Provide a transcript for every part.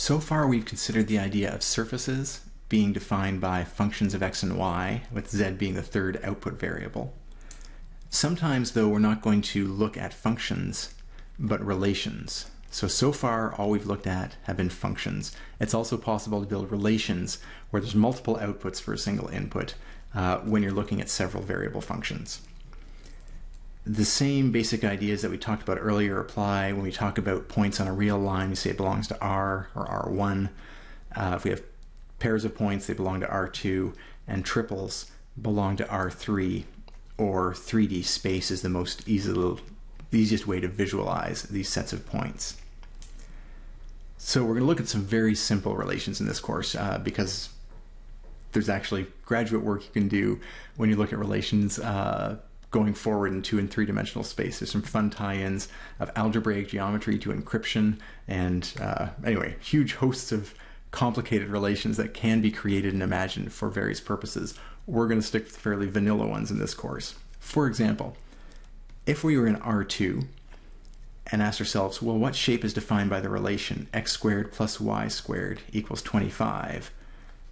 So far we've considered the idea of surfaces being defined by functions of x and y, with z being the third output variable. Sometimes though we're not going to look at functions, but relations. So, so far all we've looked at have been functions. It's also possible to build relations where there's multiple outputs for a single input uh, when you're looking at several variable functions the same basic ideas that we talked about earlier apply when we talk about points on a real line. We say it belongs to R or R1. Uh, if we have pairs of points, they belong to R2, and triples belong to R3, or 3D space is the most easy, the easiest way to visualize these sets of points. So we're going to look at some very simple relations in this course uh, because there's actually graduate work you can do when you look at relations uh, going forward in two and three dimensional space. There's some fun tie ins of algebraic geometry to encryption, and uh, anyway, huge hosts of complicated relations that can be created and imagined for various purposes. We're going to stick with fairly vanilla ones in this course. For example, if we were in R2 and asked ourselves, well, what shape is defined by the relation x squared plus y squared equals 25?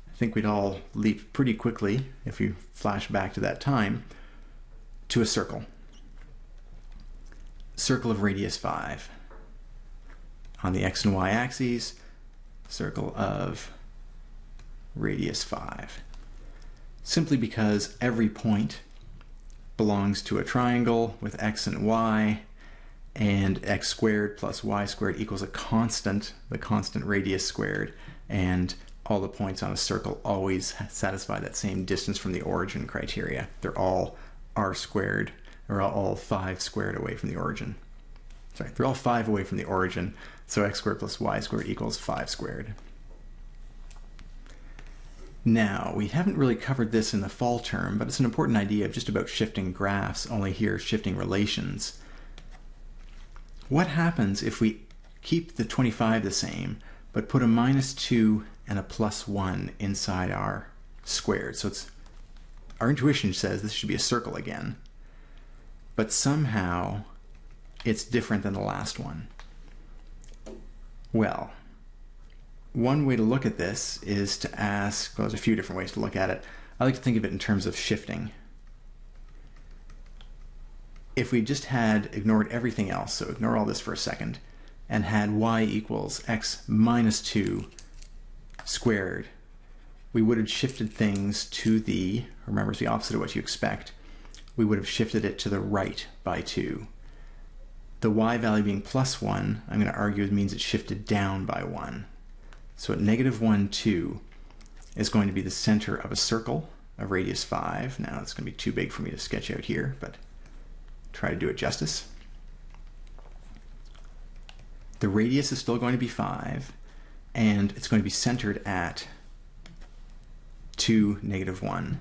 I think we'd all leap pretty quickly if you flash back to that time to a circle. Circle of radius 5. On the x and y axes, circle of radius 5. Simply because every point belongs to a triangle with x and y, and x squared plus y squared equals a constant, the constant radius squared, and all the points on a circle always satisfy that same distance from the origin criteria. They're all r squared, or all 5 squared away from the origin. Sorry, they're all 5 away from the origin, so x squared plus y squared equals 5 squared. Now, we haven't really covered this in the fall term, but it's an important idea of just about shifting graphs, only here shifting relations. What happens if we keep the 25 the same, but put a minus 2 and a plus 1 inside our squared? So it's our intuition says this should be a circle again, but somehow it's different than the last one. Well, one way to look at this is to ask, well, there's a few different ways to look at it. I like to think of it in terms of shifting. If we just had ignored everything else, so ignore all this for a second, and had y equals x minus 2 squared we would have shifted things to the, remember it's the opposite of what you expect, we would have shifted it to the right by 2. The y value being plus 1, I'm going to argue it means it shifted down by 1. So at negative 1, 2 is going to be the center of a circle of radius 5. Now it's going to be too big for me to sketch out here, but try to do it justice. The radius is still going to be 5, and it's going to be centered at 2, negative 1.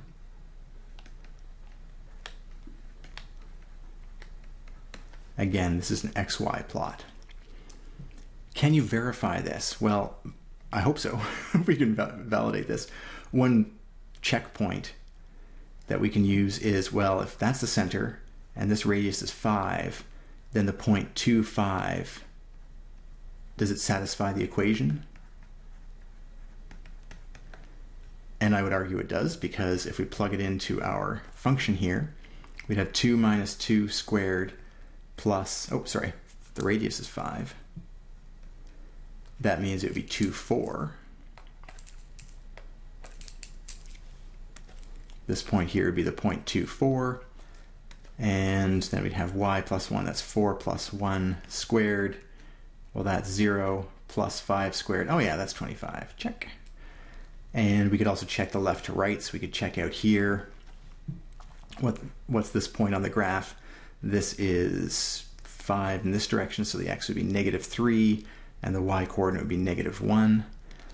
Again, this is an XY plot. Can you verify this? Well, I hope so. we can validate this. One checkpoint that we can use is, well, if that's the center and this radius is 5, then the point 2, 5, does it satisfy the equation? And I would argue it does because if we plug it into our function here, we'd have 2 minus 2 squared plus, oh, sorry, the radius is 5. That means it would be 2, 4. This point here would be the point 2, 4. And then we'd have y plus 1, that's 4 plus 1 squared. Well, that's 0 plus 5 squared. Oh yeah, that's 25. Check. And we could also check the left to right. So we could check out here. What What's this point on the graph? This is 5 in this direction, so the x would be negative 3, and the y coordinate would be negative 1.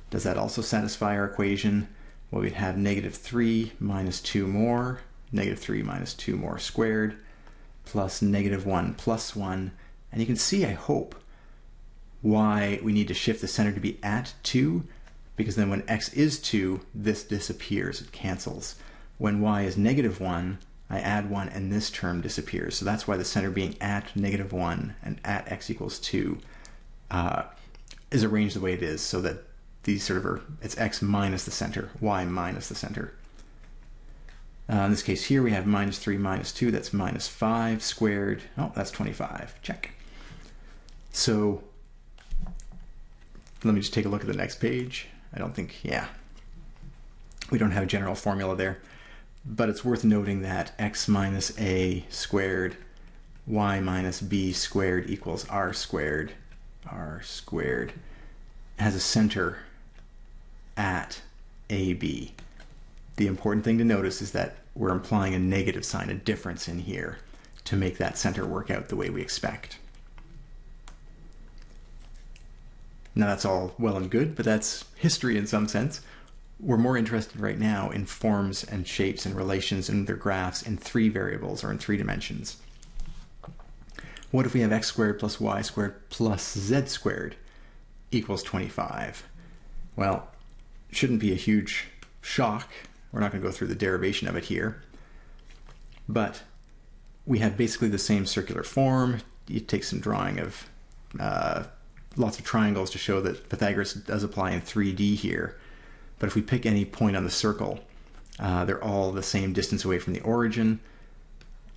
Does that also satisfy our equation? Well, we'd have negative 3 minus 2 more, negative 3 minus 2 more squared, plus negative 1 plus 1. And you can see, I hope, why we need to shift the center to be at 2 because then when x is 2, this disappears, it cancels. When y is negative 1, I add 1 and this term disappears. So that's why the center being at negative 1 and at x equals 2 uh, is arranged the way it is so that these sort of are, it's x minus the center, y minus the center. Uh, in this case here we have minus 3 minus 2, that's minus 5 squared. Oh, that's 25. Check. So let me just take a look at the next page. I don't think, yeah, we don't have a general formula there. But it's worth noting that x minus a squared y minus b squared equals r squared, r squared, has a center at AB. The important thing to notice is that we're implying a negative sign, a difference in here, to make that center work out the way we expect. Now that's all well and good, but that's history in some sense. We're more interested right now in forms and shapes and relations and their graphs in three variables or in three dimensions. What if we have x squared plus y squared plus z squared equals 25? Well, shouldn't be a huge shock. We're not going to go through the derivation of it here. But we have basically the same circular form. You take some drawing of uh, lots of triangles to show that Pythagoras does apply in 3D here. But if we pick any point on the circle, uh, they're all the same distance away from the origin.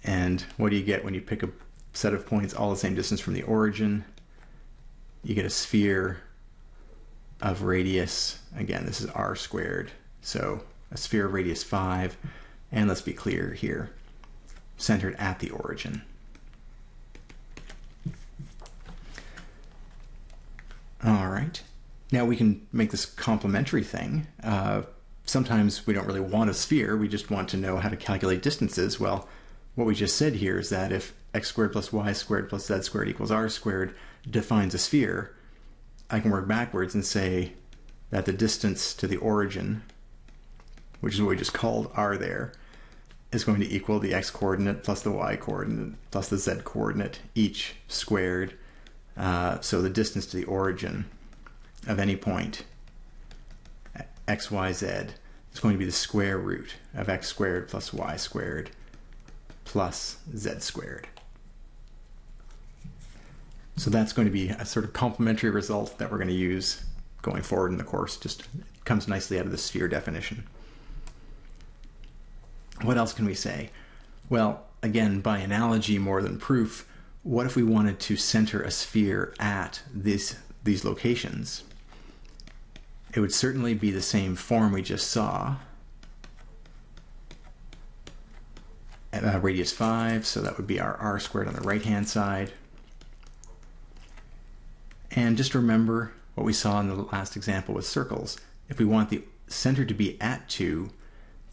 And what do you get when you pick a set of points all the same distance from the origin? You get a sphere of radius, again, this is r squared, so a sphere of radius 5, and let's be clear here, centered at the origin. All right. Now we can make this complementary thing. Uh, sometimes we don't really want a sphere, we just want to know how to calculate distances. Well, what we just said here is that if x squared plus y squared plus z squared equals r squared defines a sphere, I can work backwards and say that the distance to the origin, which is what we just called r there, is going to equal the x coordinate plus the y coordinate plus the z coordinate, each squared. Uh, so the distance to the origin of any point, x, y, z, is going to be the square root of x squared plus y squared plus z squared. So that's going to be a sort of complementary result that we're going to use going forward in the course. Just comes nicely out of the sphere definition. What else can we say? Well, again, by analogy more than proof, what if we wanted to center a sphere at these, these locations? It would certainly be the same form we just saw. At, Uh, radius 5, so that would be our r squared on the right-hand side. And just remember what we saw in the last example with circles. If we want the center to be at 2,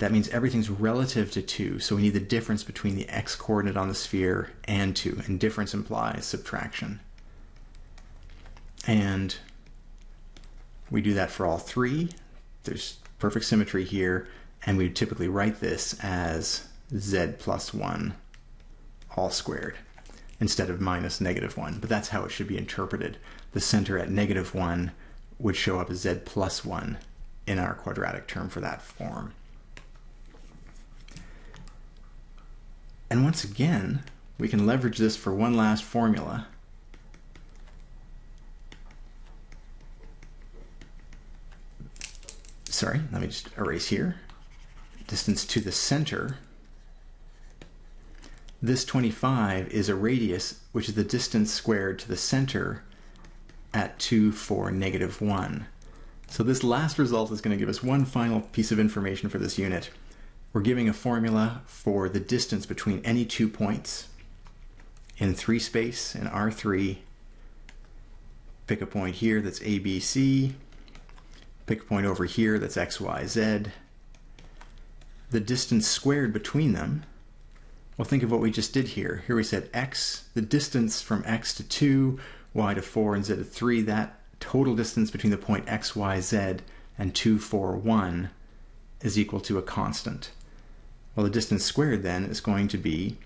that means everything's relative to 2, so we need the difference between the x coordinate on the sphere and 2, and difference implies subtraction. And we do that for all three. There's perfect symmetry here, and we typically write this as z plus 1 all squared instead of minus negative 1, but that's how it should be interpreted. The center at negative 1 would show up as z plus 1 in our quadratic term for that form. And once again, we can leverage this for one last formula. Sorry, let me just erase here. Distance to the center this 25 is a radius, which is the distance squared to the center at 2, 4, negative 1. So this last result is going to give us one final piece of information for this unit. We're giving a formula for the distance between any two points in 3 space in R3. Pick a point here that's ABC. Pick a point over here that's XYZ. The distance squared between them well, think of what we just did here. Here we said x, the distance from x to 2, y to 4, and z to 3, that total distance between the point x, y, z and 2, 4, 1 is equal to a constant. Well, the distance squared then is going to be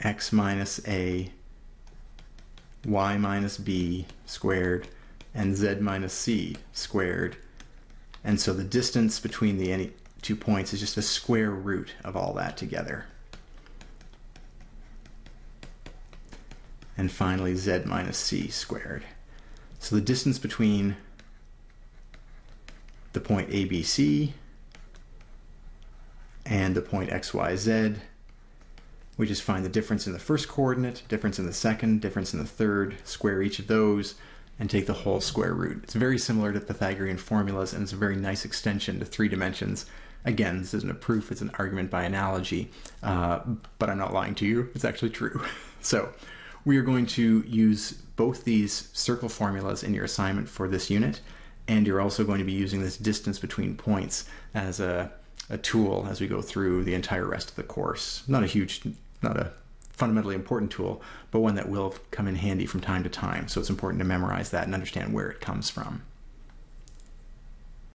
x minus a, y minus b squared, and z minus c squared. And so the distance between the any two points is just the square root of all that together. and finally z minus c squared. So the distance between the point ABC and the point XYZ, we just find the difference in the first coordinate, difference in the second, difference in the third, square each of those, and take the whole square root. It's very similar to Pythagorean formulas, and it's a very nice extension to three dimensions. Again, this isn't a proof, it's an argument by analogy, uh, but I'm not lying to you, it's actually true. so we are going to use both these circle formulas in your assignment for this unit, and you're also going to be using this distance between points as a, a tool as we go through the entire rest of the course. Not a huge, not a fundamentally important tool, but one that will come in handy from time to time. So it's important to memorize that and understand where it comes from.